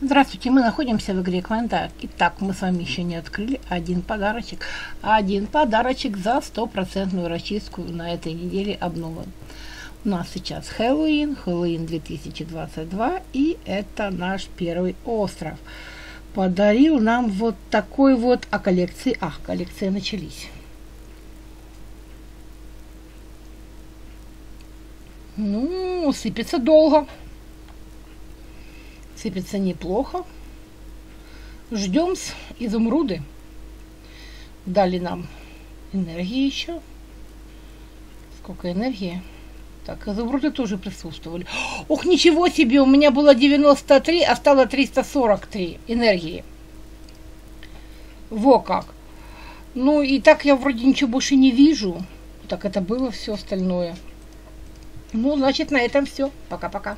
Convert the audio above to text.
Здравствуйте, мы находимся в игре Кванта. Итак, мы с вами еще не открыли один подарочек. Один подарочек за стопроцентную расчистку на этой неделе обновы. У нас сейчас Хэллоуин, Хэллоуин 2022, и это наш первый остров. Подарил нам вот такой вот, а коллекции, а, коллекции начались. Ну, сыпется долго сыпется неплохо. Ждем с изумруды. Дали нам энергии еще. Сколько энергии? Так, изумруды тоже присутствовали. Ох, ничего себе, у меня было 93, а стало 343 энергии. Во как. Ну и так я вроде ничего больше не вижу. Так это было все остальное. Ну, значит, на этом все. Пока-пока.